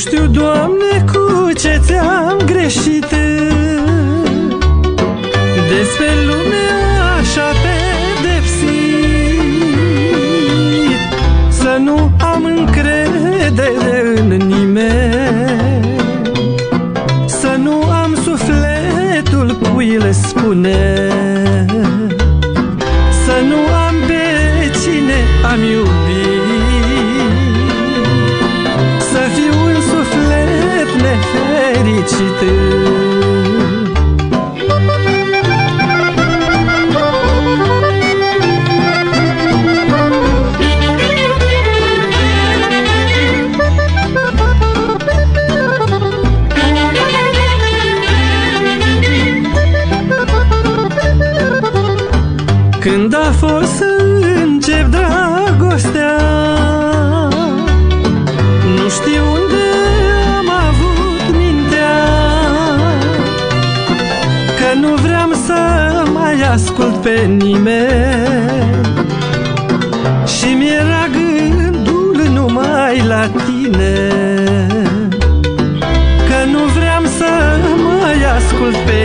știu, Doamne, cu ce ți-am greșit. Despre lume așa pedepsit Să nu am încredere în nimeni. Să nu am sufletul cui le spune. Nefericit Când a fost să încep dragostea nu vreau să mai ascult pe nimeni. Și mi-era gândul numai la tine. Că nu vreau să mai ascult pe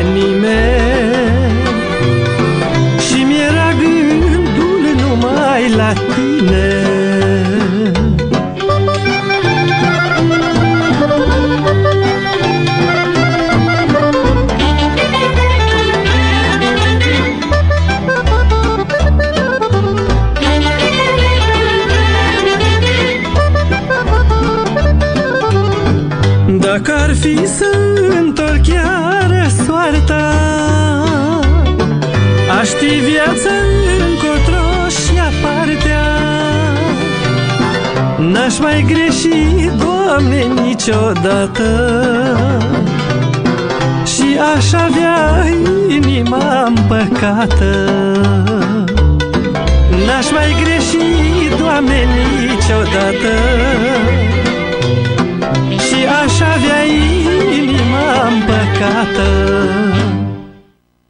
Dacă ar fi să întorc chiar soarta Aș ști viața încotro și apartea. N-aș mai greși, Doamne, niciodată. Și aș avea inima împăcată. N-aș mai greși, Doamne, niciodată. Și aș avea inima împăcată